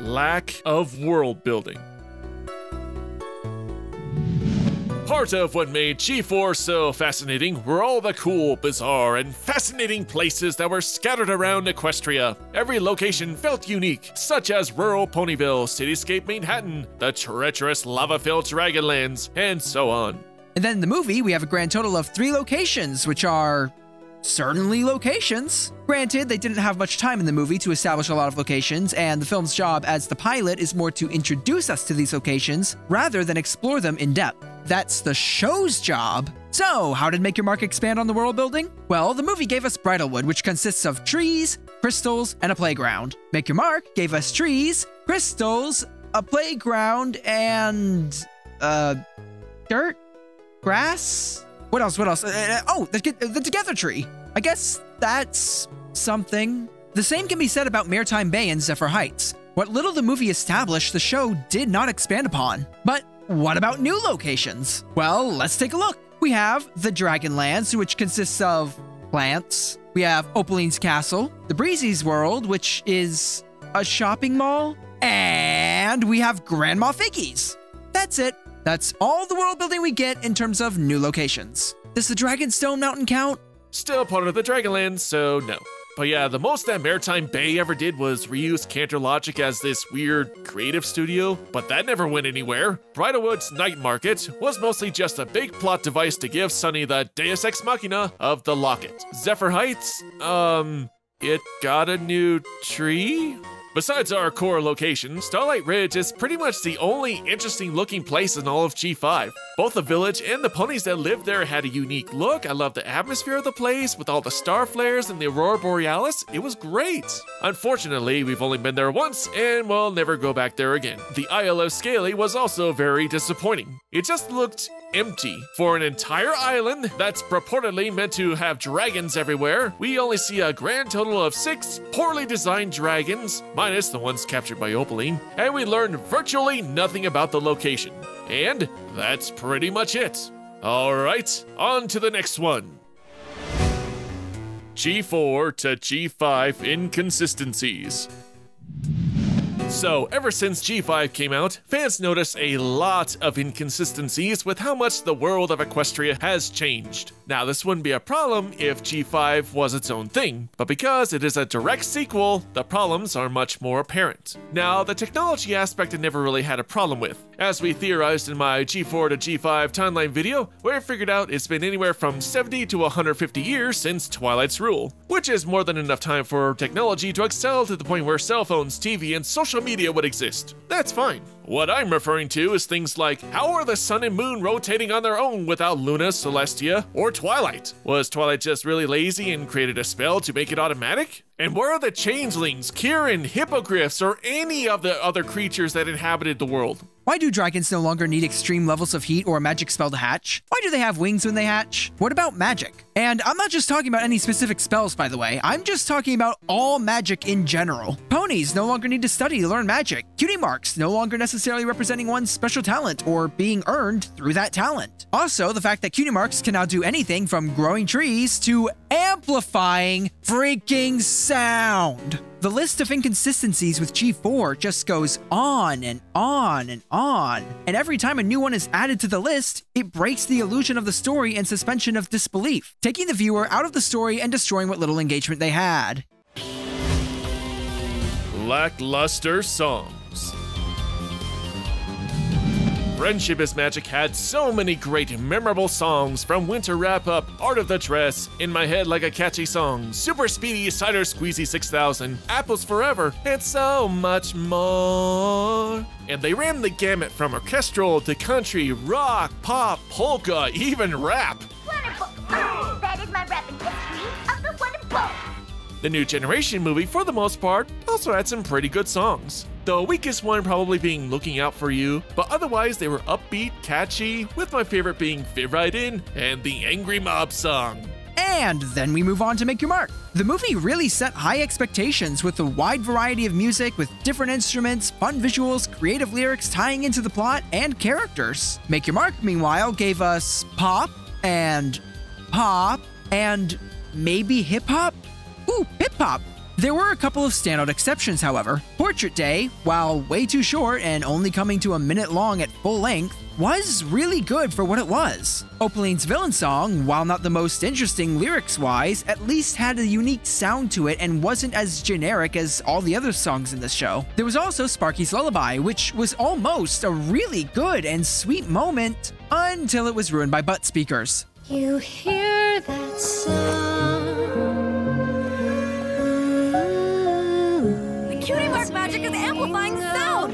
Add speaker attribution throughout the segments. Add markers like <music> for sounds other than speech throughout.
Speaker 1: lack of world building. Part of what made G4 so fascinating were all the cool, bizarre, and fascinating places that were scattered around Equestria. Every location felt unique, such as rural Ponyville, Cityscape Manehattan, the treacherous lava-filled Dragonlands, and so on.
Speaker 2: And then in the movie, we have a grand total of three locations, which are certainly locations. Granted, they didn't have much time in the movie to establish a lot of locations, and the film's job as the pilot is more to introduce us to these locations rather than explore them in depth. That's the show's job. So, how did Make Your Mark expand on the world building? Well, the movie gave us Bridlewood, which consists of trees, crystals, and a playground. Make Your Mark gave us trees, crystals, a playground, and. uh. dirt? Grass? What else? What else? Uh, uh, oh, the, the Together Tree. I guess that's something. The same can be said about Maretime Bay and Zephyr Heights. What little the movie established, the show did not expand upon. But what about new locations? Well, let's take a look. We have the Dragonlands, which consists of plants. We have Opaline's Castle, the Breezy's World, which is a shopping mall. And we have Grandma Figgy's. That's it. That's all the world building we get in terms of new locations. Does the Dragonstone Mountain count?
Speaker 1: Still part of the Dragonlands, so no. But yeah, the most that Maretime Bay ever did was reuse Canterlogic as this weird creative studio, but that never went anywhere. Bridlewood's Night Market was mostly just a big plot device to give Sunny the Deus Ex Machina of the Locket. Zephyr Heights, um, it got a new tree? Besides our core location, Starlight Ridge is pretty much the only interesting looking place in all of G5. Both the village and the ponies that lived there had a unique look. I love the atmosphere of the place with all the star flares and the Aurora Borealis. It was great. Unfortunately, we've only been there once and we'll never go back there again. The Isle of Scaly was also very disappointing. It just looked empty. For an entire island that's purportedly meant to have dragons everywhere, we only see a grand total of six poorly designed dragons, minus the ones captured by Opaline, and we learned virtually nothing about the location. And that's pretty much it. Alright, on to the next one. G4 to G5 inconsistencies. So, ever since G5 came out, fans notice a lot of inconsistencies with how much the world of Equestria has changed. Now, this wouldn't be a problem if G5 was its own thing, but because it is a direct sequel, the problems are much more apparent. Now, the technology aspect I never really had a problem with. As we theorized in my G4 to G5 timeline video, where I figured out it's been anywhere from 70 to 150 years since Twilight's rule, which is more than enough time for technology to excel to the point where cell phones, TV, and social media would exist. That's fine. What I'm referring to is things like how are the sun and moon rotating on their own without Luna, Celestia, or Twilight? Was Twilight just really lazy and created a spell to make it automatic? And where are the changelings, Kirin, hippogriffs, or any of the other creatures that inhabited the world?
Speaker 2: Why do dragons no longer need extreme levels of heat or a magic spell to hatch? Why do they have wings when they hatch? What about magic? And I'm not just talking about any specific spells, by the way. I'm just talking about all magic in general. Ponies no longer need to study to learn magic. Cutie marks no longer necessarily representing one's special talent or being earned through that talent. Also, the fact that cutie marks can now do anything from growing trees to amplifying freaking sound. The list of inconsistencies with G4 just goes on and on and on. And every time a new one is added to the list, it breaks the illusion of the story and suspension of disbelief, taking the viewer out of the story and destroying what little engagement they had.
Speaker 1: Lackluster songs. Friendship is Magic had so many great memorable songs from Winter Wrap Up, Art of the Dress, In My Head Like a Catchy Song, Super Speedy Cider Squeezy 6000, Apples Forever, and so much more. And they ran the gamut from orchestral to country, rock, pop, polka, even rap.
Speaker 3: The
Speaker 1: new generation movie, for the most part, also had some pretty good songs. The weakest one probably being Looking Out For You, but otherwise they were upbeat, catchy, with my favorite being Fit Right In and the Angry Mob song.
Speaker 2: And then we move on to Make Your Mark. The movie really set high expectations with a wide variety of music with different instruments, fun visuals, creative lyrics tying into the plot, and characters. Make Your Mark, meanwhile, gave us pop and pop and maybe hip hop? Ooh, hip hop. There were a couple of standout exceptions, however. Portrait Day, while way too short and only coming to a minute long at full length, was really good for what it was. Opaline's villain song, while not the most interesting lyrics wise, at least had a unique sound to it and wasn't as generic as all the other songs in the show. There was also Sparky's Lullaby, which was almost a really good and sweet moment until it was ruined by butt speakers.
Speaker 4: You hear that sound?
Speaker 5: The magic is amplifying the sound.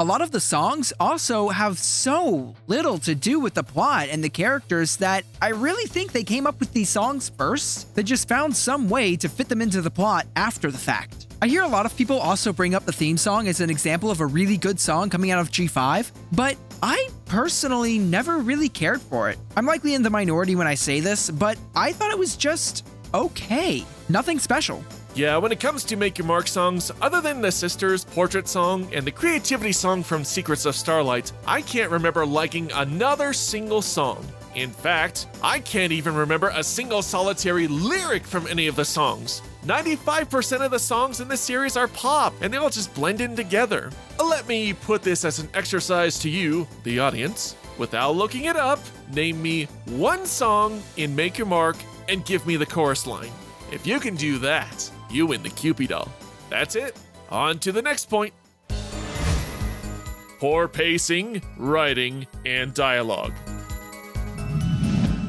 Speaker 2: A lot of the songs also have so little to do with the plot and the characters that I really think they came up with these songs first. They just found some way to fit them into the plot after the fact. I hear a lot of people also bring up the theme song as an example of a really good song coming out of G5, but I personally never really cared for it. I'm likely in the minority when I say this, but I thought it was just okay. Nothing special.
Speaker 1: Yeah, when it comes to Make Your Mark songs, other than the Sisters Portrait song and the Creativity song from Secrets of Starlight, I can't remember liking another single song. In fact, I can't even remember a single solitary lyric from any of the songs. 95% of the songs in this series are pop, and they all just blend in together. Let me put this as an exercise to you, the audience. Without looking it up, name me one song in Make Your Mark and give me the chorus line. If you can do that, you win the Cupid doll. That's it. On to the next point. Poor pacing, writing, and dialogue.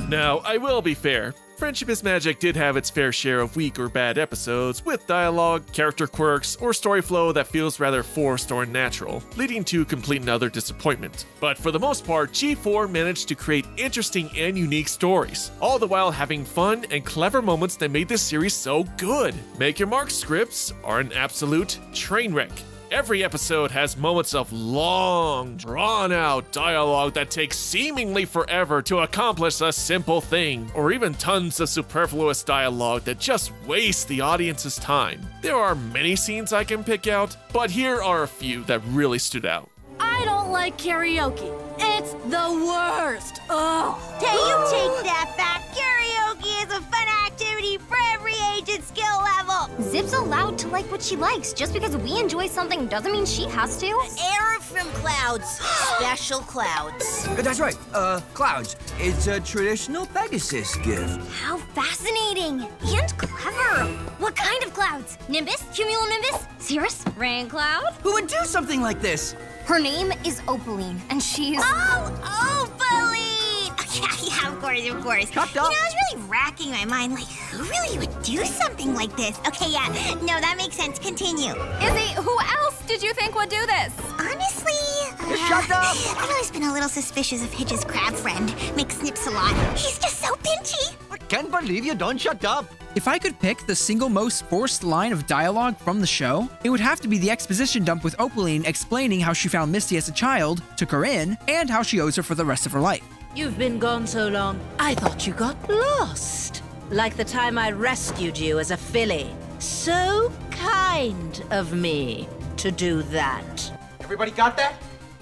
Speaker 1: Now, I will be fair. Friendship is Magic did have its fair share of weak or bad episodes, with dialogue, character quirks, or story flow that feels rather forced or unnatural, leading to complete and utter disappointment. But for the most part, G4 managed to create interesting and unique stories, all the while having fun and clever moments that made this series so good. Make Your Mark scripts are an absolute train wreck, Every episode has moments of long, drawn out dialogue that takes seemingly forever to accomplish a simple thing, or even tons of superfluous dialogue that just wastes the audience's time. There are many scenes I can pick out, but here are a few that really stood out.
Speaker 5: I don't like karaoke. It's the worst. Ugh.
Speaker 3: Hey, you take that back. Karaoke is a fun activity for every age and skill level.
Speaker 4: Zip's allowed to like what she likes. Just because we enjoy something doesn't mean she has to.
Speaker 6: Air from clouds. <gasps> Special clouds.
Speaker 7: That's right, uh, clouds. It's a traditional Pegasus gift.
Speaker 4: How fascinating and clever. What kind of clouds? Nimbus? Cumulonimbus? Cirrus? Rain cloud?
Speaker 7: Who would do something like this?
Speaker 4: Her name is Opaline, and she's.
Speaker 3: Oh, Opaline! Yeah, yeah, of course, of course.
Speaker 7: Chopped
Speaker 3: You know, I was really racking my mind, like, who really would do something like this? Okay, yeah, no, that makes sense. Continue.
Speaker 5: Izzy, who else did you think would do this?
Speaker 3: Honestly, uh,
Speaker 7: shut up.
Speaker 3: I've always been a little suspicious of Hitch's crab friend, McSnips a lot. He's just so pinchy.
Speaker 7: I can't believe you don't shut up.
Speaker 2: If I could pick the single most forced line of dialogue from the show, it would have to be the exposition dump with Opaline explaining how she found Misty as a child, took her in, and how she owes her for the rest of her life.
Speaker 6: You've been gone so long, I thought you got lost. Like the time I rescued you as a filly. So kind of me to do that.
Speaker 7: Everybody got that?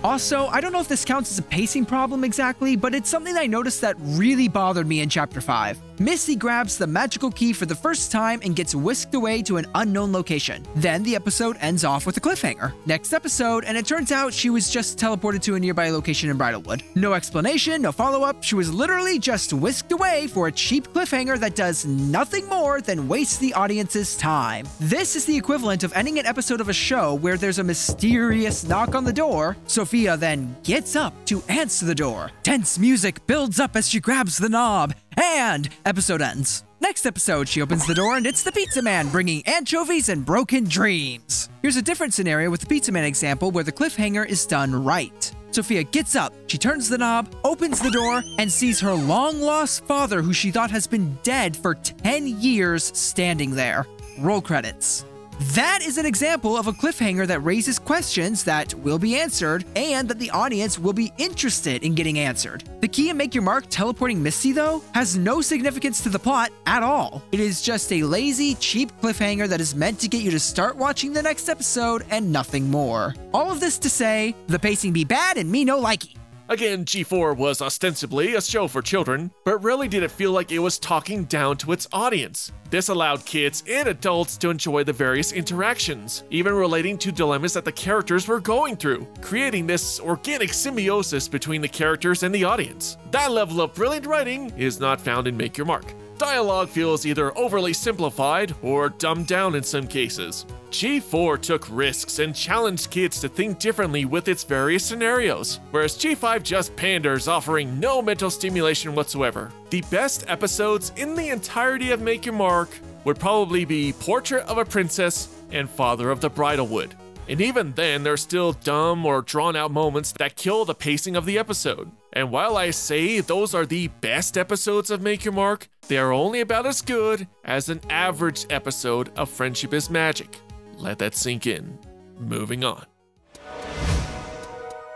Speaker 2: Also, I don't know if this counts as a pacing problem exactly, but it's something I noticed that really bothered me in Chapter 5. Misty grabs the magical key for the first time and gets whisked away to an unknown location. Then the episode ends off with a cliffhanger. Next episode, and it turns out she was just teleported to a nearby location in Bridlewood. No explanation, no follow up, she was literally just whisked away for a cheap cliffhanger that does nothing more than waste the audience's time. This is the equivalent of ending an episode of a show where there's a mysterious knock on the door. Sophia then gets up to answer the door. Tense music builds up as she grabs the knob, and episode ends. Next episode, she opens the door and it's the pizza man bringing anchovies and broken dreams. Here's a different scenario with the pizza man example where the cliffhanger is done right. Sophia gets up, she turns the knob, opens the door, and sees her long lost father, who she thought has been dead for 10 years, standing there. Roll credits. That is an example of a cliffhanger that raises questions that will be answered and that the audience will be interested in getting answered. The key in Make Your Mark teleporting Misty, though, has no significance to the plot at all. It is just a lazy, cheap cliffhanger that is meant to get you to start watching the next episode and nothing more. All of this to say, the pacing be bad and me no likey.
Speaker 1: Again, G4 was ostensibly a show for children, but really did it feel like it was talking down to its audience. This allowed kids and adults to enjoy the various interactions, even relating to dilemmas that the characters were going through, creating this organic symbiosis between the characters and the audience. That level of brilliant writing is not found in Make Your Mark. Dialogue feels either overly simplified or dumbed down in some cases. G4 took risks and challenged kids to think differently with its various scenarios, whereas G5 just panders, offering no mental stimulation whatsoever. The best episodes in the entirety of Make Your Mark would probably be Portrait of a Princess and Father of the Bridlewood. And even then, there's still dumb or drawn out moments that kill the pacing of the episode. And while I say those are the best episodes of Make Your Mark, they are only about as good as an average episode of Friendship is Magic. Let that sink in. Moving on.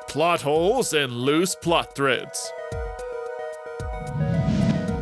Speaker 1: Plot holes and loose plot threads.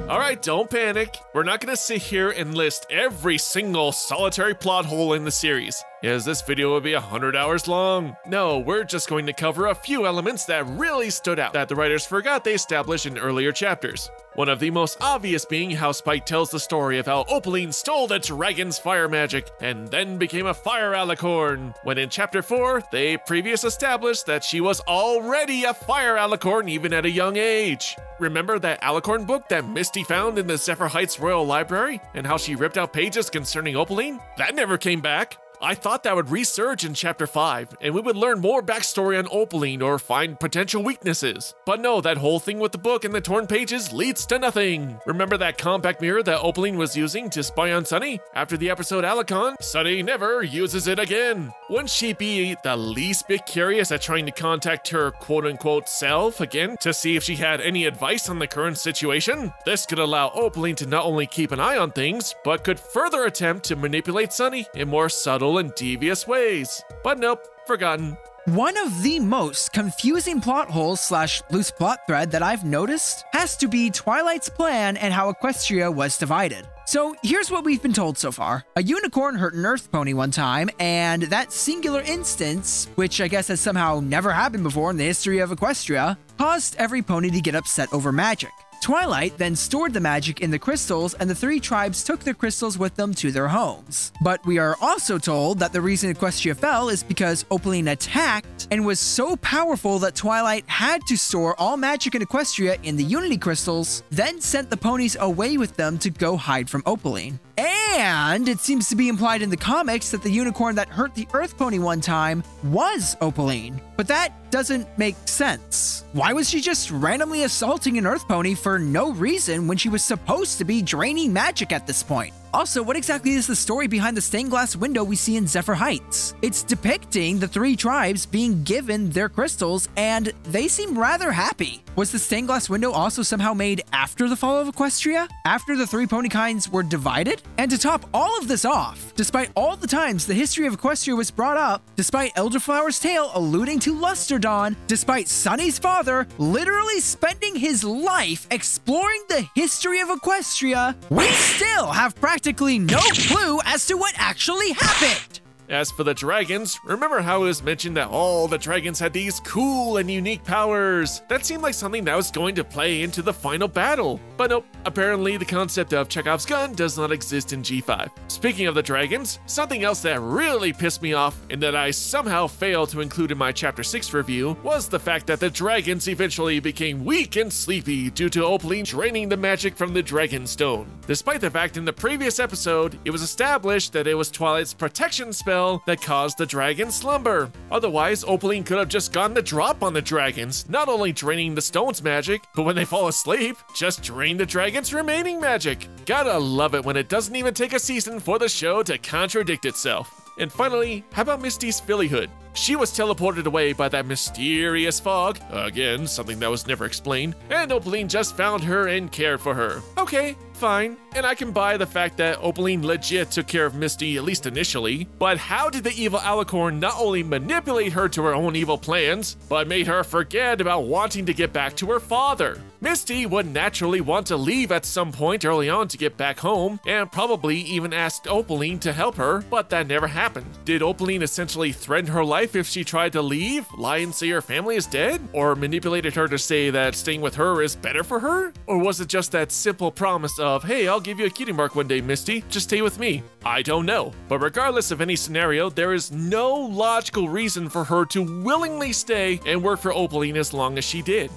Speaker 1: Alright, don't panic. We're not gonna sit here and list every single solitary plot hole in the series, as this video would be 100 hours long. No, we're just going to cover a few elements that really stood out that the writers forgot they established in earlier chapters. One of the most obvious being how Spike tells the story of how Opaline stole the dragon's fire magic and then became a fire alicorn, when in chapter 4, they previous established that she was already a fire alicorn even at a young age. Remember that alicorn book that Misty found in the Zephyr Heights Royal Library and how she ripped out pages concerning Opaline? That never came back. I thought that would resurge in Chapter 5, and we would learn more backstory on Opaline or find potential weaknesses. But no, that whole thing with the book and the torn pages leads to nothing. Remember that compact mirror that Opaline was using to spy on Sunny? After the episode Alicon, Sunny never uses it again. Wouldn't she be the least bit curious at trying to contact her quote-unquote self again to see if she had any advice on the current situation? This could allow Opaline to not only keep an eye on things, but could further attempt to manipulate Sunny in more subtle and devious ways. But nope, forgotten.
Speaker 2: One of the most confusing plot holes slash loose plot thread that I've noticed has to be Twilight's plan and how Equestria was divided. So here's what we've been told so far. A unicorn hurt an earth pony one time, and that singular instance, which I guess has somehow never happened before in the history of Equestria, caused every pony to get upset over magic. Twilight then stored the magic in the crystals, and the three tribes took the crystals with them to their homes. But we are also told that the reason Equestria fell is because Opaline attacked and was so powerful that Twilight had to store all magic in Equestria in the Unity crystals, then sent the ponies away with them to go hide from Opaline. And it seems to be implied in the comics that the unicorn that hurt the Earth Pony one time was Opaline. But that doesn't make sense. Why was she just randomly assaulting an Earth Pony for no reason when she was supposed to be draining magic at this point? Also, what exactly is the story behind the stained glass window we see in Zephyr Heights? It's depicting the three tribes being given their crystals, and they seem rather happy. Was the stained glass window also somehow made after the fall of Equestria? After the three pony kinds were divided? And to top all of this off, despite all the times the history of Equestria was brought up, despite Elderflower's tale alluding to Luster Dawn, despite Sunny's father literally spending his life exploring the history of Equestria, we still have practically no clue as to what actually happened.
Speaker 1: As for the dragons, remember how it was mentioned that all the dragons had these cool and unique powers? That seemed like something that was going to play into the final battle. But nope, apparently the concept of Chekhov's gun does not exist in G5. Speaking of the dragons, something else that really pissed me off and that I somehow failed to include in my Chapter 6 review was the fact that the dragons eventually became weak and sleepy due to Opaline draining the magic from the Dragon Stone. Despite the fact in the previous episode, it was established that it was Twilight's protection spell that caused the dragon's slumber. Otherwise, Opaline could have just gotten the drop on the dragons, not only draining the stone's magic, but when they fall asleep, just drain the dragon's remaining magic. Gotta love it when it doesn't even take a season for the show to contradict itself. And finally, how about Misty's fillyhood? She was teleported away by that mysterious fog, again, something that was never explained, and Opaline just found her and cared for her. Okay, fine. And I can buy the fact that Opaline legit took care of Misty, at least initially. But how did the evil Alicorn not only manipulate her to her own evil plans, but made her forget about wanting to get back to her father? Misty would naturally want to leave at some point early on to get back home, and probably even asked Opaline to help her, but that never happened. Did Opaline essentially threaten her life if she tried to leave, lie and say her family is dead? Or manipulated her to say that staying with her is better for her? Or was it just that simple promise of, hey, I'll give you a cutie mark one day, Misty, just stay with me? I don't know. But regardless of any scenario, there is no logical reason for her to willingly stay and work for Opaline as long as she did.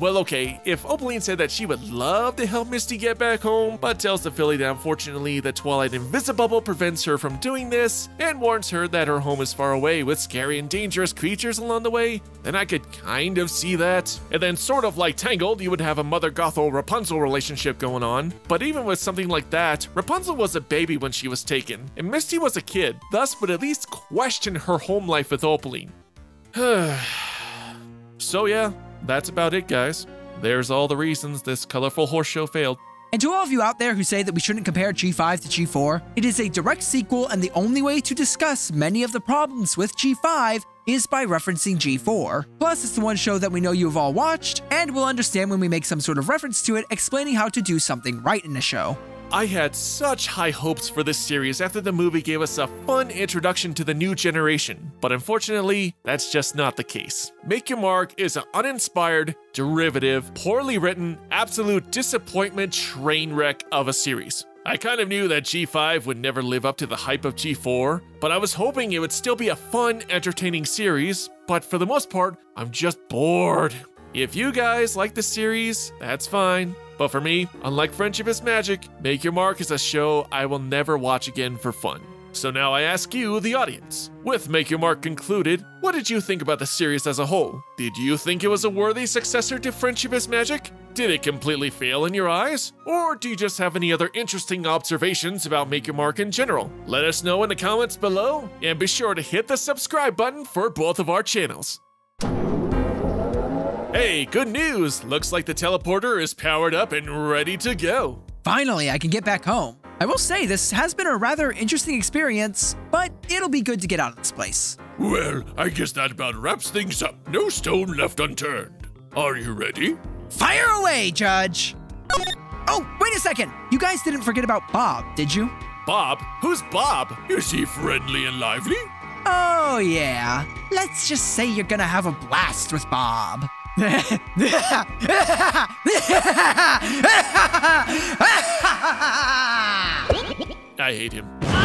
Speaker 1: Well, okay, if Opaline said that she would love to help Misty get back home, but tells the filly that unfortunately the Twilight Invisibubble prevents her from doing this, and warns her that her home is far away with scary and dangerous creatures along the way, then I could kind of see that. And then, sort of like Tangled, you would have a Mother Gothel Rapunzel relationship going on. But even with something like that, Rapunzel was a baby when she was taken, and Misty was a kid, thus would at least question her home life with Opaline. <sighs> so, yeah, that's about it, guys. There's all the reasons this colorful horse show failed.
Speaker 2: And to all of you out there who say that we shouldn't compare G5 to G4, it is a direct sequel, and the only way to discuss many of the problems with G5 is by referencing G4. Plus, it's the one show that we know you have all watched, and will understand when we make some sort of reference to it, explaining how to do something right in a show.
Speaker 1: I had such high hopes for this series after the movie gave us a fun introduction to the new generation, but unfortunately, that's just not the case. Make Your Mark is an uninspired, derivative, poorly written, absolute disappointment train wreck of a series. I kind of knew that G5 would never live up to the hype of G4, but I was hoping it would still be a fun, entertaining series, but for the most part, I'm just bored. If you guys like the series, that's fine. But for me, unlike Friendship is Magic, Make Your Mark is a show I will never watch again for fun. So now I ask you, the audience. With Make Your Mark concluded, what did you think about the series as a whole? Did you think it was a worthy successor to Friendship is Magic? Did it completely fail in your eyes? Or do you just have any other interesting observations about Make Your Mark in general? Let us know in the comments below, and be sure to hit the subscribe button for both of our channels. Hey, good news! Looks like the teleporter is powered up and ready to go.
Speaker 2: Finally, I can get back home. I will say, this has been a rather interesting experience, but it'll be good to get out of this place.
Speaker 8: Well, I guess that about wraps things up. No stone left unturned. Are you ready?
Speaker 2: Fire away, Judge! Oh, wait a second! You guys didn't forget about Bob, did you?
Speaker 1: Bob? Who's Bob?
Speaker 8: Is he friendly and lively?
Speaker 2: Oh, yeah. Let's just say you're gonna have a blast with Bob. <laughs>
Speaker 1: I hate him.